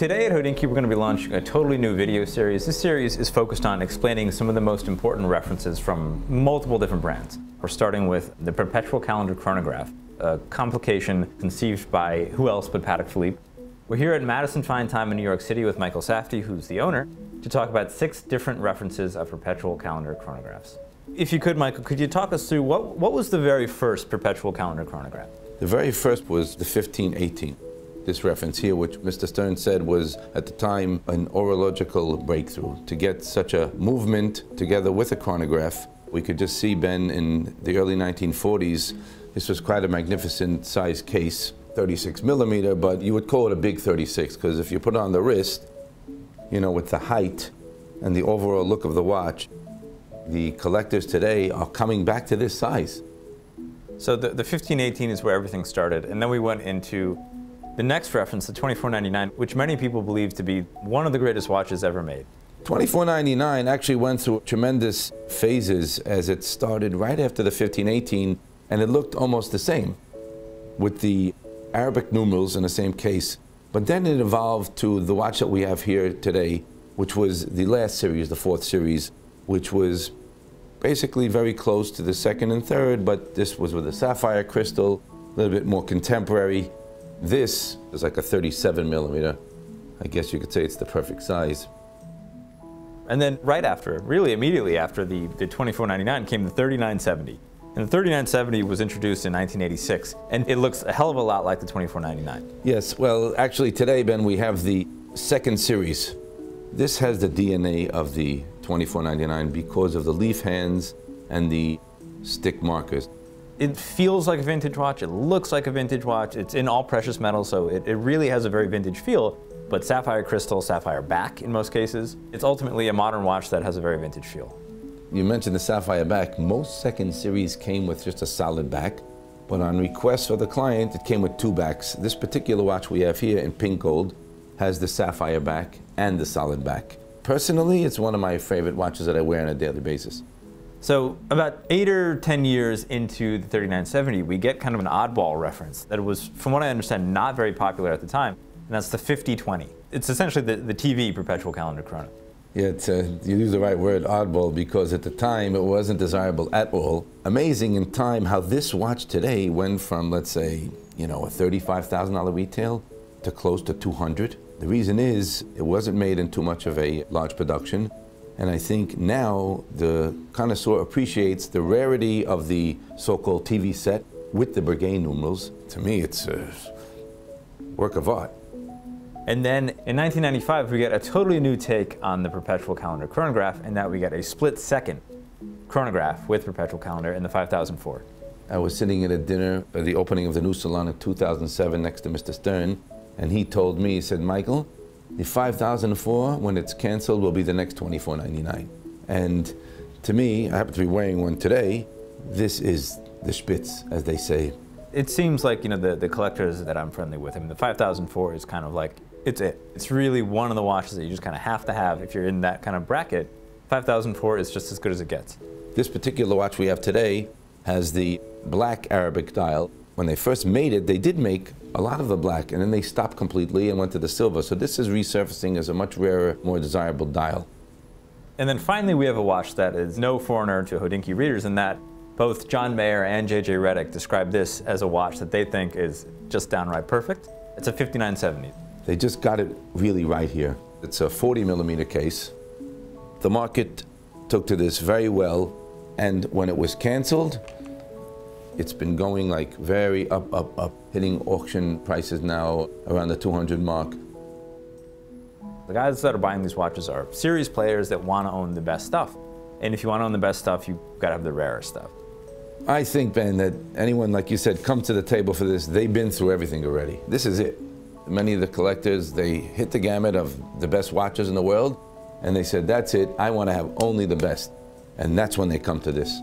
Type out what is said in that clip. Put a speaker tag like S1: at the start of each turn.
S1: Today at Hodinkee, we're going to be launching a totally new video series. This series is focused on explaining some of the most important references from multiple different brands. We're starting with the Perpetual Calendar Chronograph, a complication conceived by who else but Patek Philippe. We're here at Madison Fine Time in New York City with Michael Safdie, who's the owner, to talk about six different references of perpetual calendar chronographs. If you could, Michael, could you talk us through what, what was the very first perpetual calendar chronograph?
S2: The very first was the 1518 this reference here, which Mr. Stern said was at the time an horological breakthrough. To get such a movement together with a chronograph, we could just see, Ben, in the early 1940s, this was quite a magnificent size case, 36 millimeter, but you would call it a big 36, because if you put on the wrist, you know, with the height and the overall look of the watch, the collectors today are coming back to this size.
S1: So the, the 1518 is where everything started, and then we went into the next reference, the 2499, which many people believe to be one of the greatest watches ever made.
S2: 2499 actually went through tremendous phases as it started right after the 1518, and it looked almost the same with the Arabic numerals in the same case. But then it evolved to the watch that we have here today, which was the last series, the fourth series, which was basically very close to the second and third, but this was with a sapphire crystal, a little bit more contemporary. This is like a 37 millimeter. I guess you could say it's the perfect size.
S1: And then right after, really immediately after the, the 2499 came the 3970. And the 3970 was introduced in 1986, and it looks a hell of a lot like the 2499.
S2: Yes, well, actually today, Ben, we have the second series. This has the DNA of the 2499 because of the leaf hands and the stick markers
S1: it feels like a vintage watch, it looks like a vintage watch, it's in all precious metal, so it, it really has a very vintage feel, but sapphire crystal, sapphire back in most cases. It's ultimately a modern watch that has a very vintage feel.
S2: You mentioned the sapphire back. Most second series came with just a solid back, but on request for the client, it came with two backs. This particular watch we have here in pink gold has the sapphire back and the solid back. Personally, it's one of my favorite watches that I wear on a daily basis.
S1: So about eight or 10 years into the 3970, we get kind of an oddball reference that was, from what I understand, not very popular at the time, and that's the 5020. It's essentially the, the TV perpetual calendar chrono.
S2: Yeah, uh, you use the right word, oddball, because at the time it wasn't desirable at all. Amazing in time how this watch today went from, let's say, you know, a $35,000 retail to close to 200. The reason is it wasn't made in too much of a large production. And I think now the connoisseur appreciates the rarity of the so-called TV set with the Breguet numerals. To me, it's a work of art.
S1: And then in 1995, we get a totally new take on the perpetual calendar chronograph, and that we get a split second chronograph with perpetual calendar in the 5004.
S2: I was sitting at a dinner at the opening of the new salon in 2007 next to Mr. Stern, and he told me, he said, Michael, the 5004, when it's canceled, will be the next 24.99. And to me, I happen to be wearing one today. This is the Spitz, as they say.
S1: It seems like, you know, the, the collectors that I'm friendly with, I mean, the 5004 is kind of like, it's it. It's really one of the watches that you just kind of have to have if you're in that kind of bracket. 5004 is just as good as it gets.
S2: This particular watch we have today has the black Arabic dial. When they first made it, they did make a lot of the black, and then they stopped completely and went to the silver. So this is resurfacing as a much rarer, more desirable dial.
S1: And then finally, we have a watch that is no foreigner to Hodinkee readers in that both John Mayer and J.J. Redick describe this as a watch that they think is just downright perfect. It's a 5970.
S2: They just got it really right here. It's a 40 millimeter case. The market took to this very well, and when it was canceled, it's been going like very up, up, up, hitting auction prices now around the 200 mark.
S1: The guys that are buying these watches are serious players that want to own the best stuff. And if you want to own the best stuff, you've got to have the rarest stuff.
S2: I think, Ben, that anyone, like you said, come to the table for this, they've been through everything already. This is it. Many of the collectors, they hit the gamut of the best watches in the world, and they said, that's it, I want to have only the best. And that's when they come to this.